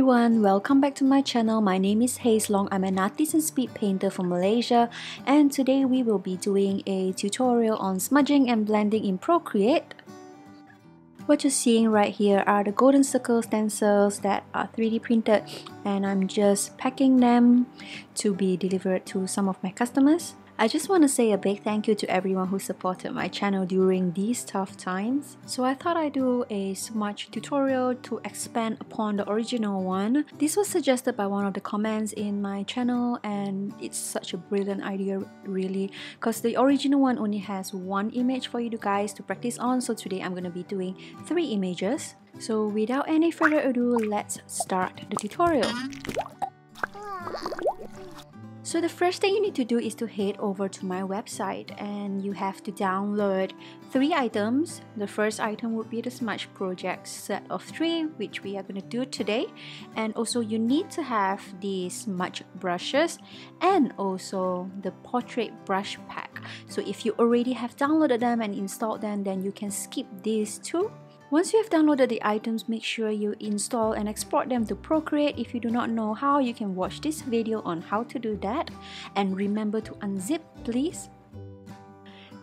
everyone, welcome back to my channel. My name is Haze Long. I'm an artist and speed painter from Malaysia and today we will be doing a tutorial on smudging and blending in Procreate. What you're seeing right here are the golden circle stencils that are 3D printed and I'm just packing them to be delivered to some of my customers. I just want to say a big thank you to everyone who supported my channel during these tough times. So I thought I'd do a smudge tutorial to expand upon the original one. This was suggested by one of the comments in my channel and it's such a brilliant idea really because the original one only has one image for you guys to practice on so today I'm going to be doing three images. So without any further ado, let's start the tutorial. So the first thing you need to do is to head over to my website and you have to download three items. The first item would be the Smudge Project set of three, which we are going to do today. And also you need to have the smudge brushes and also the portrait brush pack. So if you already have downloaded them and installed them, then you can skip these two once you have downloaded the items, make sure you install and export them to Procreate. If you do not know how, you can watch this video on how to do that. And remember to unzip, please.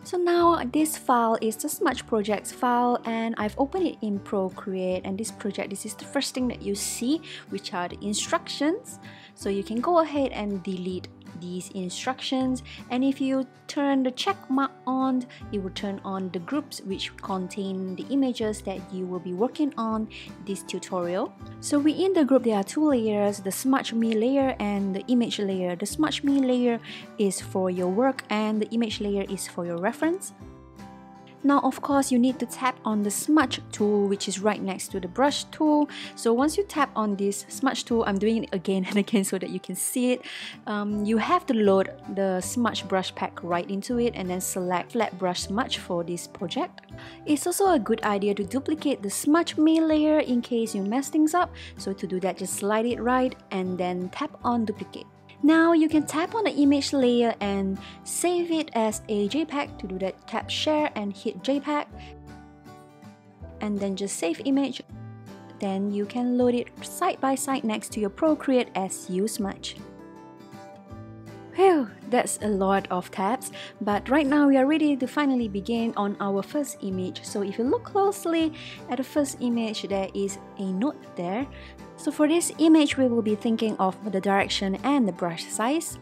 So now this file is the Smudge Projects file and I've opened it in Procreate and this project, this is the first thing that you see which are the instructions. So you can go ahead and delete these instructions. And if you turn the check mark on it will turn on the groups which contain the images that you will be working on this tutorial. So within the group there are two layers the smudge me layer and the image layer. The smudge me layer is for your work and the image layer is for your reference now of course you need to tap on the smudge tool which is right next to the brush tool. So once you tap on this smudge tool, I'm doing it again and again so that you can see it. Um, you have to load the smudge brush pack right into it and then select flat brush smudge for this project. It's also a good idea to duplicate the smudge me layer in case you mess things up. So to do that just slide it right and then tap on duplicate. Now you can tap on the image layer and save it as a JPEG. To do that, tap share and hit JPEG. And then just save image. Then you can load it side by side next to your Procreate as you smudge. Phew, that's a lot of tabs, but right now we are ready to finally begin on our first image. So if you look closely at the first image, there is a note there. So for this image, we will be thinking of the direction and the brush size.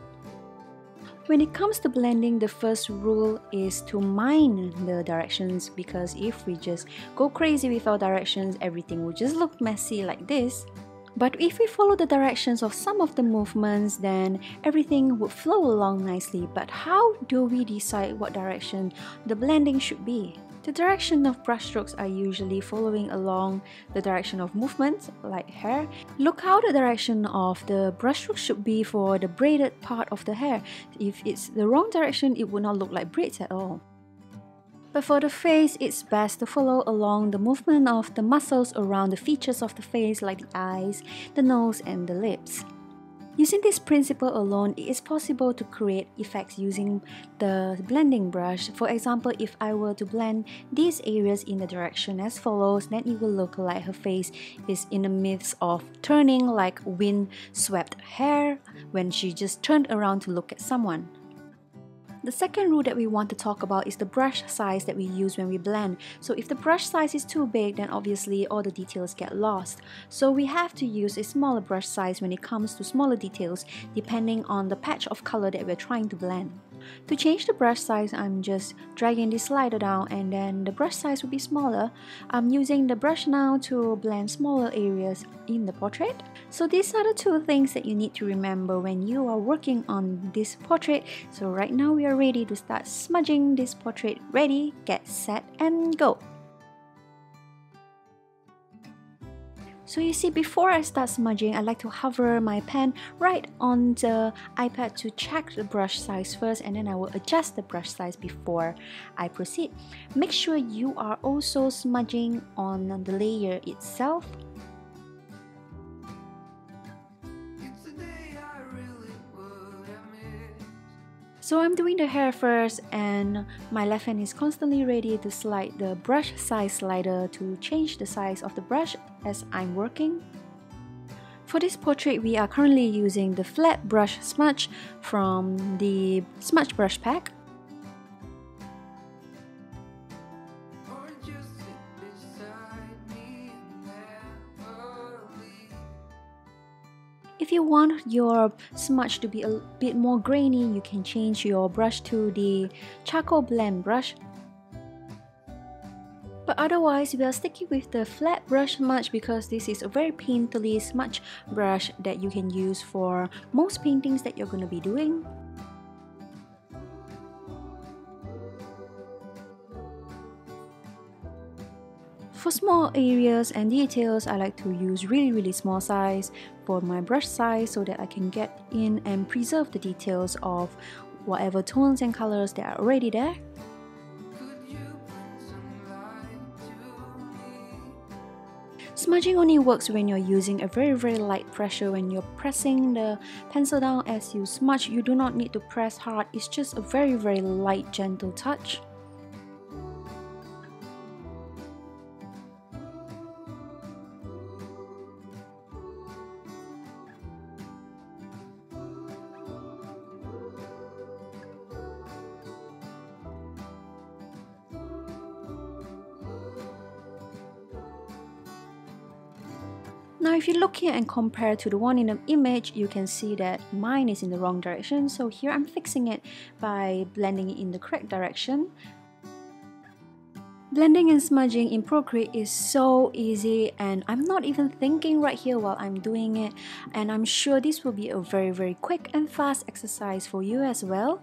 When it comes to blending, the first rule is to mind the directions because if we just go crazy with our directions, everything will just look messy like this. But if we follow the directions of some of the movements, then everything would flow along nicely. But how do we decide what direction the blending should be? The direction of brushstrokes are usually following along the direction of movement, like hair. Look how the direction of the brushstroke should be for the braided part of the hair. If it's the wrong direction, it would not look like braids at all. But for the face, it's best to follow along the movement of the muscles around the features of the face like the eyes, the nose, and the lips. Using this principle alone, it is possible to create effects using the blending brush. For example, if I were to blend these areas in the direction as follows, then it will look like her face is in the midst of turning like wind-swept hair when she just turned around to look at someone. The second rule that we want to talk about is the brush size that we use when we blend. So if the brush size is too big, then obviously all the details get lost. So we have to use a smaller brush size when it comes to smaller details depending on the patch of color that we're trying to blend. To change the brush size, I'm just dragging the slider down and then the brush size will be smaller. I'm using the brush now to blend smaller areas in the portrait. So these are the two things that you need to remember when you are working on this portrait. So right now we are ready to start smudging this portrait. Ready, get set and go! So you see, before I start smudging, I like to hover my pen right on the iPad to check the brush size first and then I will adjust the brush size before I proceed. Make sure you are also smudging on the layer itself So I'm doing the hair first and my left hand is constantly ready to slide the brush size slider to change the size of the brush as I'm working. For this portrait, we are currently using the flat brush smudge from the smudge brush pack. You want your smudge to be a bit more grainy, you can change your brush to the charcoal blend brush but otherwise, we are sticking with the flat brush smudge because this is a very painterly smudge brush that you can use for most paintings that you're going to be doing. For small areas and details, I like to use really really small size for my brush size so that I can get in and preserve the details of whatever tones and colors that are already there. Smudging only works when you're using a very very light pressure. When you're pressing the pencil down as you smudge you do not need to press hard. It's just a very very light gentle touch here and compare to the one in the image, you can see that mine is in the wrong direction. So here I'm fixing it by blending it in the correct direction. Blending and smudging in Procreate is so easy and I'm not even thinking right here while I'm doing it and I'm sure this will be a very very quick and fast exercise for you as well.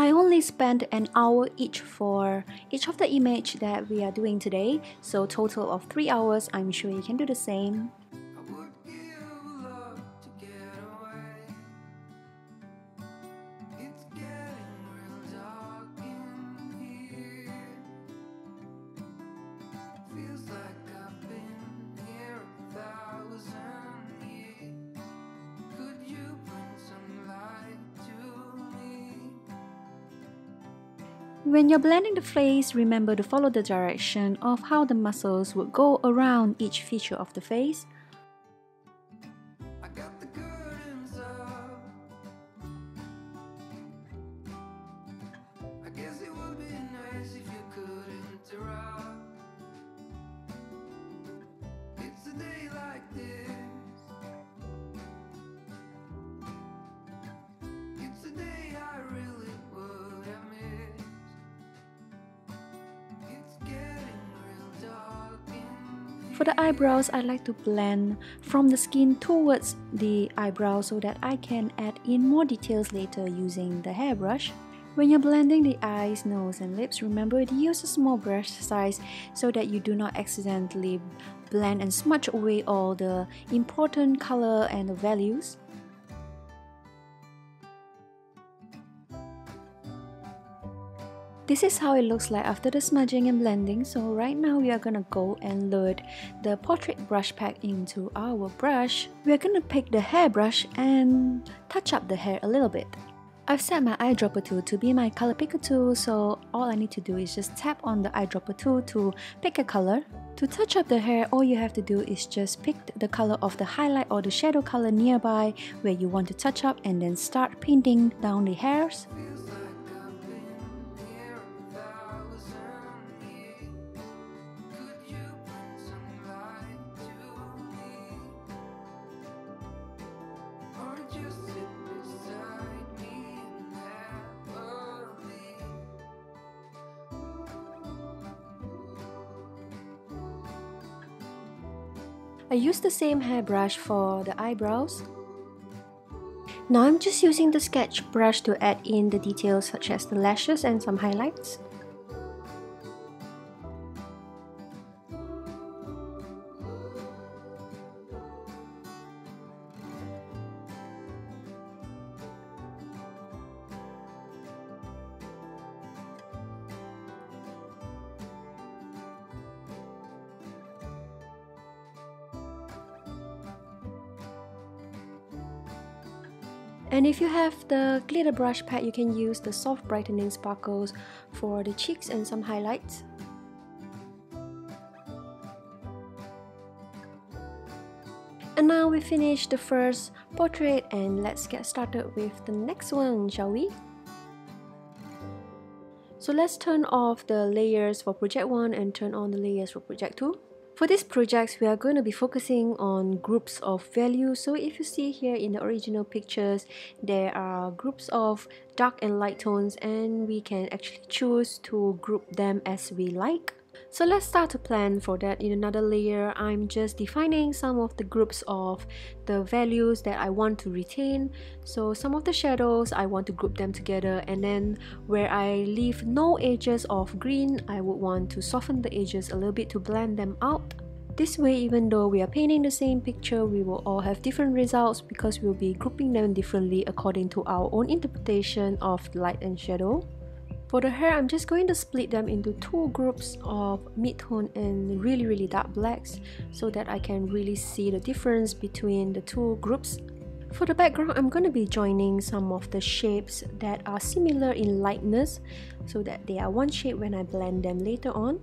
I only spent an hour each for each of the image that we are doing today, so total of 3 hours, I'm sure you can do the same. When you're blending the face, remember to follow the direction of how the muscles would go around each feature of the face. For the eyebrows, I like to blend from the skin towards the eyebrow so that I can add in more details later using the hairbrush. When you're blending the eyes, nose and lips, remember to use a small brush size so that you do not accidentally blend and smudge away all the important color and the values. This is how it looks like after the smudging and blending. So right now we are gonna go and load the portrait brush pack into our brush. We're gonna pick the hairbrush and touch up the hair a little bit. I've set my eyedropper tool to be my color picker tool so all I need to do is just tap on the eyedropper tool to pick a color. To touch up the hair, all you have to do is just pick the color of the highlight or the shadow color nearby where you want to touch up and then start painting down the hairs. I use the same hairbrush for the eyebrows. Now I'm just using the sketch brush to add in the details such as the lashes and some highlights. If you have the glitter brush pack, you can use the soft brightening sparkles for the cheeks and some highlights. And now we finish the first portrait and let's get started with the next one, shall we? So let's turn off the layers for project 1 and turn on the layers for project 2. For this project, we are going to be focusing on groups of values. So if you see here in the original pictures, there are groups of dark and light tones and we can actually choose to group them as we like. So let's start to plan for that in another layer. I'm just defining some of the groups of the values that I want to retain. So some of the shadows, I want to group them together and then where I leave no edges of green, I would want to soften the edges a little bit to blend them out. This way, even though we are painting the same picture, we will all have different results because we'll be grouping them differently according to our own interpretation of light and shadow. For the hair, I'm just going to split them into two groups of mid-tone and really really dark blacks so that I can really see the difference between the two groups. For the background, I'm going to be joining some of the shapes that are similar in lightness so that they are one shape when I blend them later on.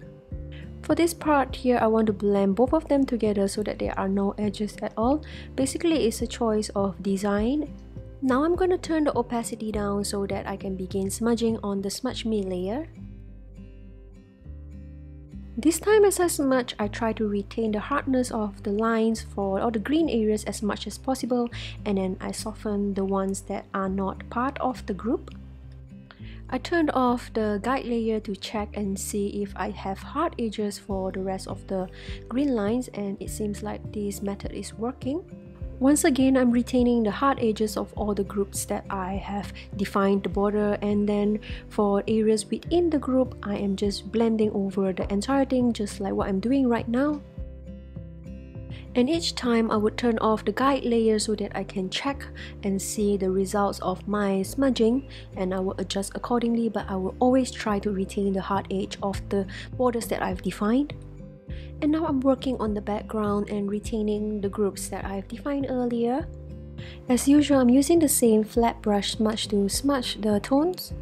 For this part here, I want to blend both of them together so that there are no edges at all. Basically, it's a choice of design now I'm going to turn the opacity down so that I can begin smudging on the smudge me layer. This time as I smudge, I try to retain the hardness of the lines for all the green areas as much as possible and then I soften the ones that are not part of the group. I turned off the guide layer to check and see if I have hard edges for the rest of the green lines and it seems like this method is working. Once again, I'm retaining the hard edges of all the groups that I have defined the border and then for areas within the group, I am just blending over the entire thing just like what I'm doing right now. And each time I would turn off the guide layer so that I can check and see the results of my smudging and I will adjust accordingly but I will always try to retain the hard edge of the borders that I've defined. And now I'm working on the background and retaining the groups that I've defined earlier. As usual, I'm using the same flat brush smudge to smudge the tones.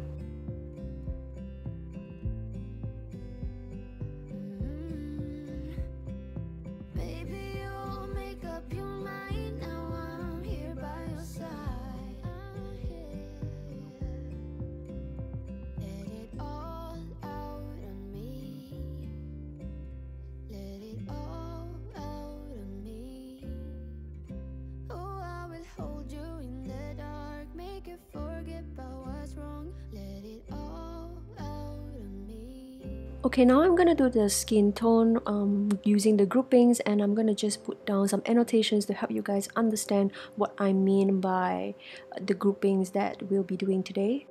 Okay, now I'm gonna do the skin tone um, using the groupings and I'm gonna just put down some annotations to help you guys understand what I mean by the groupings that we'll be doing today.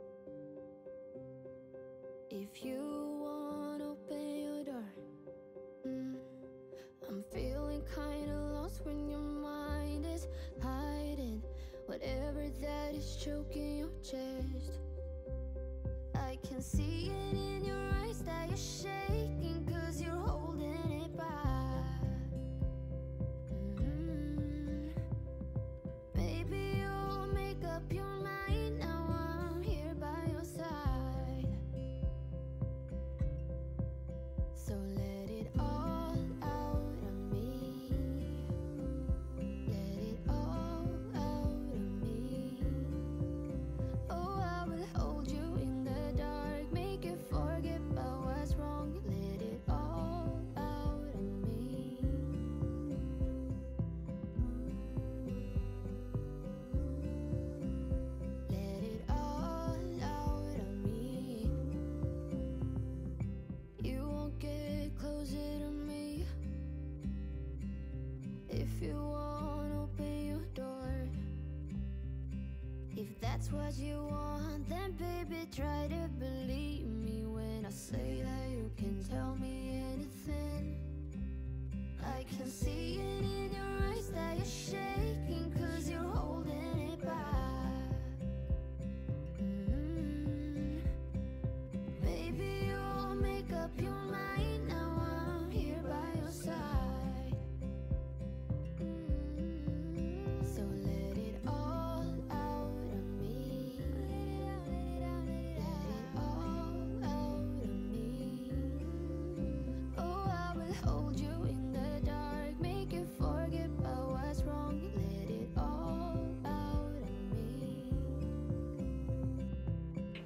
Whatever that is choking your chest. I can see it in your eyes that you're shaking cause you're holding it back that's what you want, then baby try to believe me when I say that you can tell me anything. I can see it in your eyes that you're shaking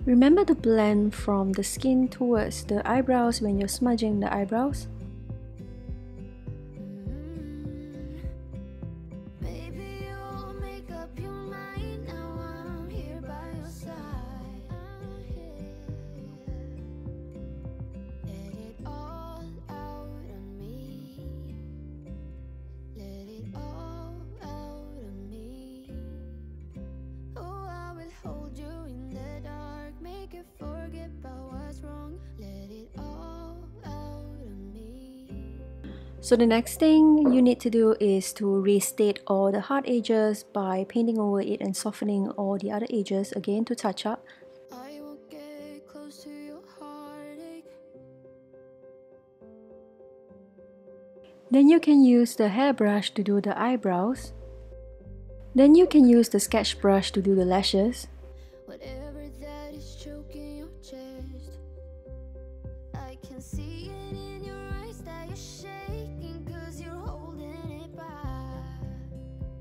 Remember to blend from the skin towards the eyebrows when you're smudging the eyebrows. So the next thing you need to do is to restate all the hard edges by painting over it and softening all the other edges again to touch up. Then you can use the hairbrush to do the eyebrows. Then you can use the sketch brush to do the lashes.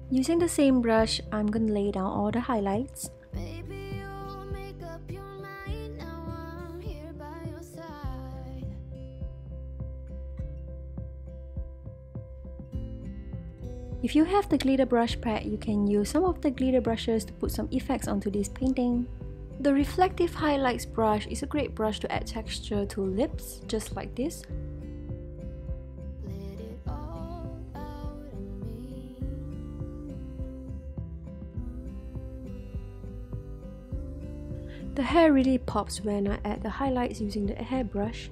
Using the same brush, I'm gonna lay down all the highlights. If you have the glitter brush pack, you can use some of the glitter brushes to put some effects onto this painting. The reflective highlights brush is a great brush to add texture to lips, just like this. The hair really pops when I add the highlights using the hairbrush.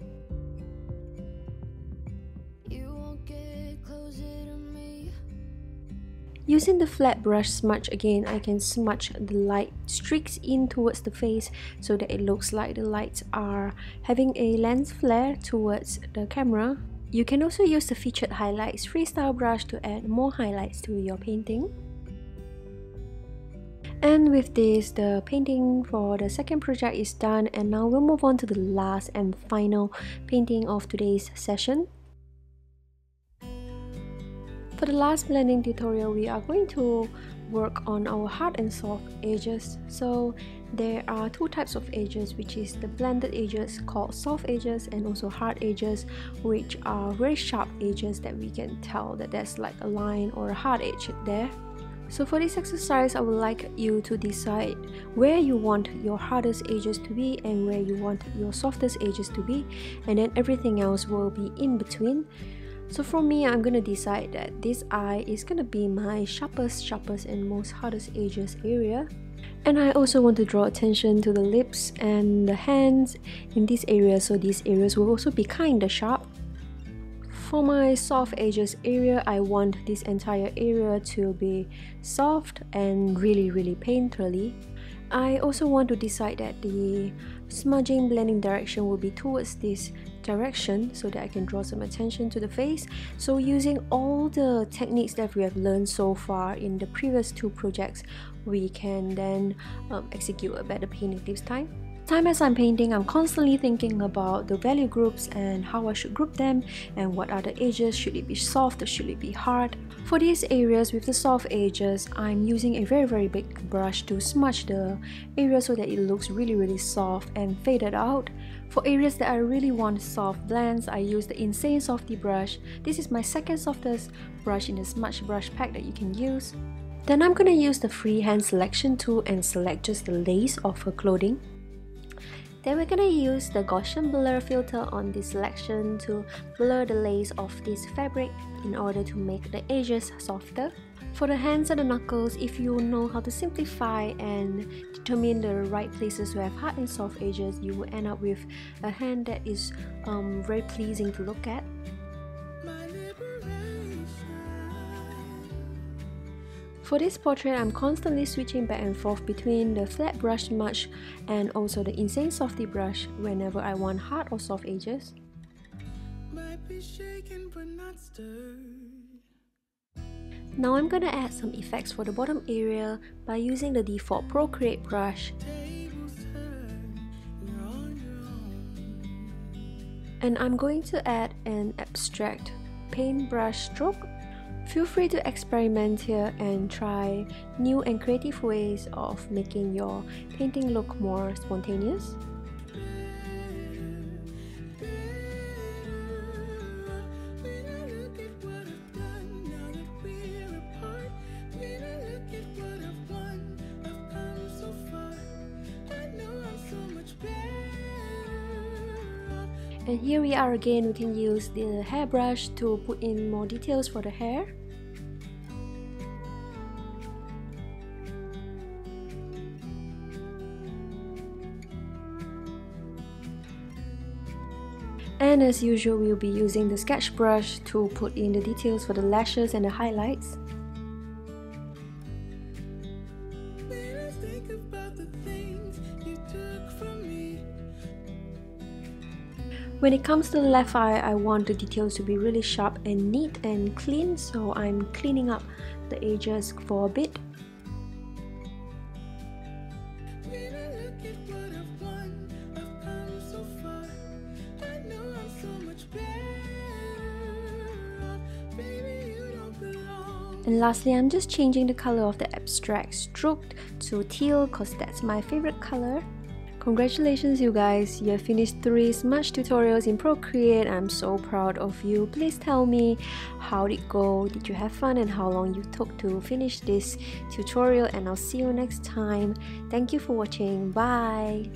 Using the flat brush smudge again, I can smudge the light streaks in towards the face so that it looks like the lights are having a lens flare towards the camera. You can also use the featured highlights freestyle brush to add more highlights to your painting. And with this, the painting for the second project is done and now we'll move on to the last and final painting of today's session. For the last blending tutorial, we are going to work on our hard and soft edges. So there are two types of edges which is the blended edges called soft edges and also hard edges which are very sharp edges that we can tell that there's like a line or a hard edge there. So for this exercise, I would like you to decide where you want your hardest edges to be and where you want your softest edges to be and then everything else will be in between. So for me, I'm gonna decide that this eye is gonna be my sharpest, sharpest and most hardest edges area. And I also want to draw attention to the lips and the hands in this area so these areas will also be kinda sharp. For my soft edges area, I want this entire area to be soft and really really painterly. I also want to decide that the smudging blending direction will be towards this direction so that I can draw some attention to the face. So using all the techniques that we have learned so far in the previous two projects, we can then um, execute a better painting this time. Time as I'm painting, I'm constantly thinking about the value groups and how I should group them and what are the edges, should it be soft or should it be hard. For these areas with the soft edges, I'm using a very very big brush to smudge the area so that it looks really really soft and faded out. For areas that I really want soft blends, I use the Insane Softy brush. This is my second softest brush in the smudge brush pack that you can use. Then I'm gonna use the freehand selection tool and select just the lace of her clothing. Then we're gonna use the Gaussian blur filter on this selection to blur the lace of this fabric in order to make the edges softer. For the hands and the knuckles, if you know how to simplify and determine the right places to have hard and soft edges, you will end up with a hand that is um, very pleasing to look at. For this portrait, I'm constantly switching back and forth between the flat brush smudge and also the Insane Softy brush whenever I want hard or soft edges. Now I'm gonna add some effects for the bottom area by using the default Procreate brush. And I'm going to add an abstract paintbrush stroke Feel free to experiment here and try new and creative ways of making your painting look more spontaneous. And here we are again, we can use the hairbrush to put in more details for the hair. And as usual, we'll be using the sketch brush to put in the details for the lashes and the highlights. When it comes to the left eye, I want the details to be really sharp and neat and clean, so I'm cleaning up the edges for a bit. And lastly, I'm just changing the color of the abstract stroke to teal because that's my favorite color. Congratulations you guys, you have finished 3 smudge tutorials in Procreate. I'm so proud of you. Please tell me how did it go, did you have fun and how long you took to finish this tutorial and I'll see you next time. Thank you for watching, bye!